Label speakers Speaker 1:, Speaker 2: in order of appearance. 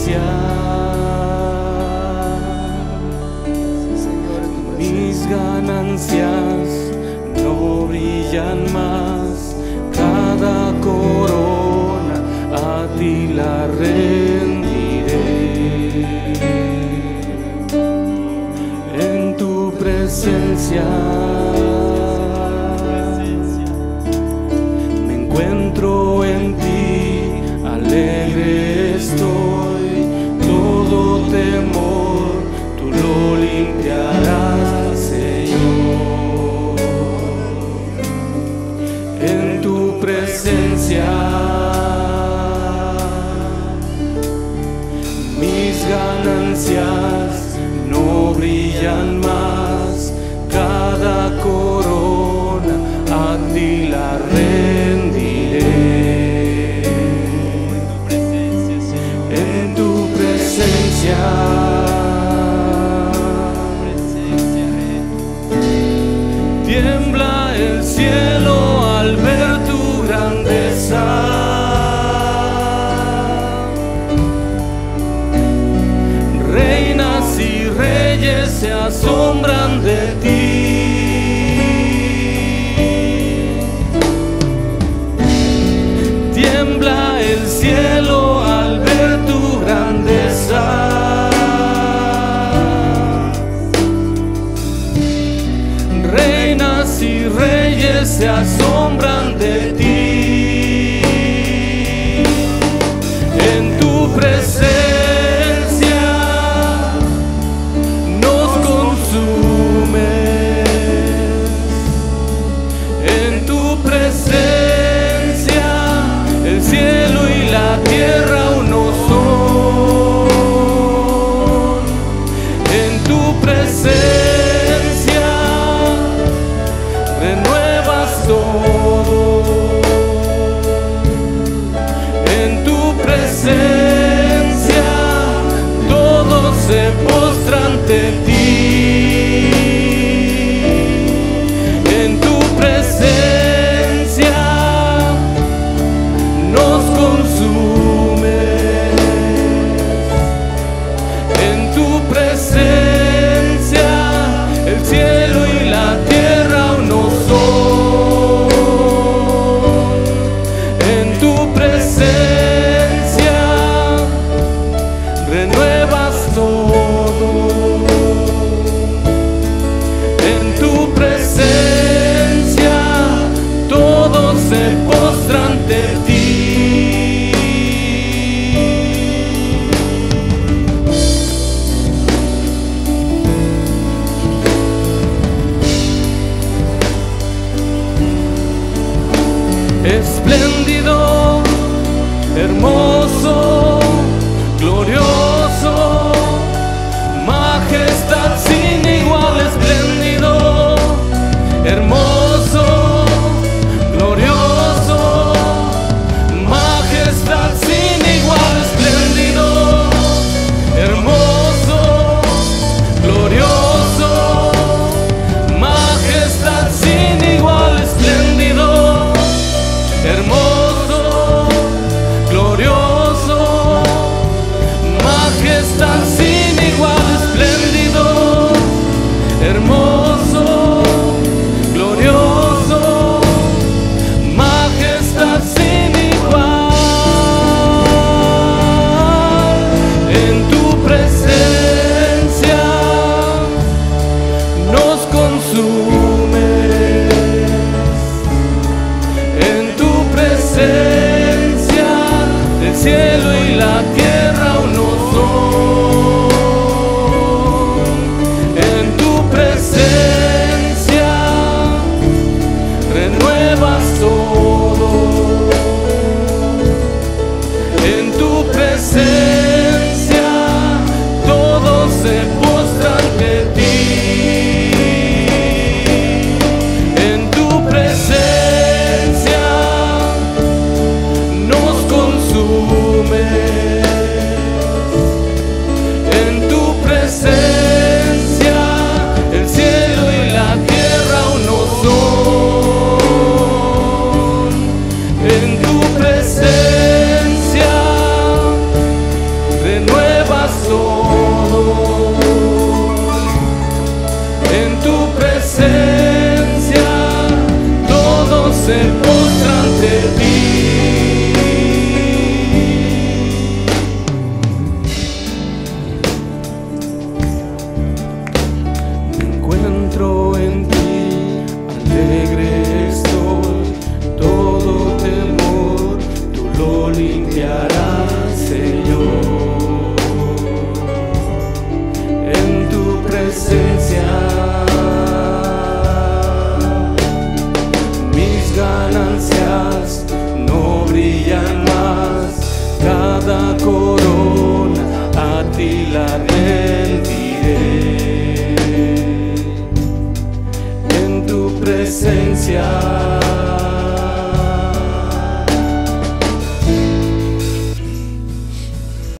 Speaker 1: presencia.
Speaker 2: Mis ganancias no brillan más, cada corona a ti la rendiré. En tu presencia me encuentro en ti, alegre estoy, presencia. Mis ganancias no brillan más, cada corona a ti la rendiré. En tu presencia, tiembla el cielo reyes se asombran de ti. Tiembla el cielo al ver tu grandeza. Reinas y reyes se asombran En tu presencia, todos se postran ante ti. Presencia